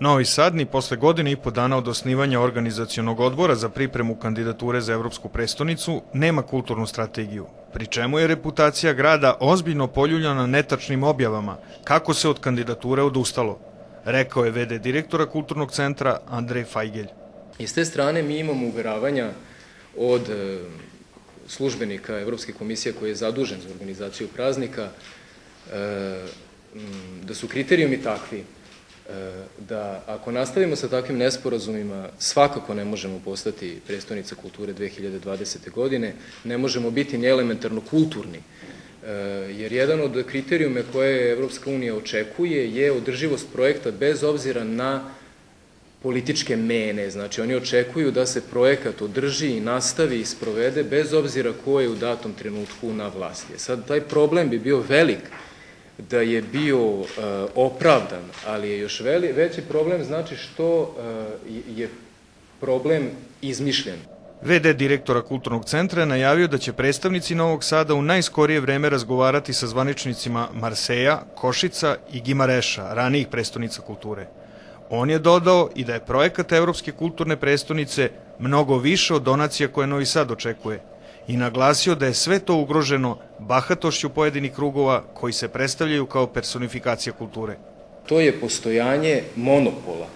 Novi Sad ni posle godine i po dana od osnivanja organizacionog odbora za pripremu kandidature za Evropsku prestonicu nema kulturnu strategiju, pri čemu je reputacija grada ozbiljno poljuljana netačnim objavama kako se od kandidature odustalo, rekao je VD direktora Kulturnog centra Andrej Fajgelj. I s te strane mi imamo uveravanja od e, službenika Evropske komisije koji je zadužen za organizaciju praznika e, da su kriterijumi takvi da ako nastavimo sa takvim nesporazumima, svakako ne možemo postati prestonica kulture 2020. godine, ne možemo biti ni elementarno kulturni, e, jer jedan od kriterijume koje Evropska unija očekuje je održivost projekta bez obzira na političke mene, znači oni očekuju da se projekat održi i nastavi i sprovede bez obzira ko je u datom trenutku na vlasti. Sad, taj problem bi bio velik da je bio uh, opravdan, ali je još veći problem znači što uh, je problem izmišljen. VD direktora Kulturnog centra je najavio da će predstavnici Novog Sada u najskorije vreme razgovarati sa zvaničnicima Marseja, Košica i Gimareša, ranijih prestonica kulture. On je dodao i da je projekat Evropske kulturne prestonice mnogo više od donacija koje Novi Sad očekuje – i naglasio da je sve to ugroženo bahatošću pojedinih krugova koji se predstavljaju kao personifikacija kulture. To je postojanje monopola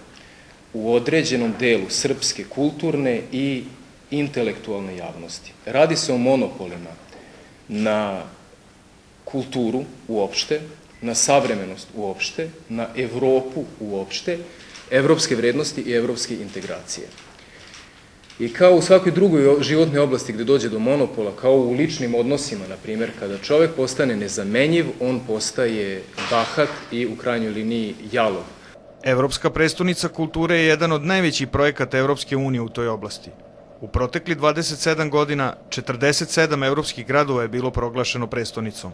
u određenom delu srpske kulturne i intelektualne javnosti. Radi se o monopolima na kulturu uopšte, na savremenost uopšte, na Evropu uopšte, evropske vrednosti i evropske integracije. I kao u svakoj drugoj životnoj oblasti gde dođe do monopola, kao u ličnim odnosima, na primjer, kada čovek postane nezamenjiv, on postaje bahat i u krajnjoj liniji jalov. Evropska prestonica kulture je jedan od najvećih projekata Evropske unije u toj oblasti. U protekli 27 godina 47 evropskih gradova je bilo proglašeno prestonicom.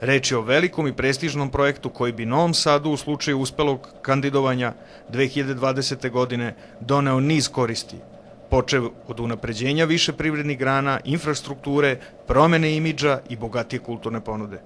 Reč je o velikom i prestižnom projektu koji bi Novom Sadu u slučaju uspelog kandidovanja 2020. godine doneo niz koristi, počev od unapređenja više privrednih grana, infrastrukture, promene imidža i bogatije kulturne ponude.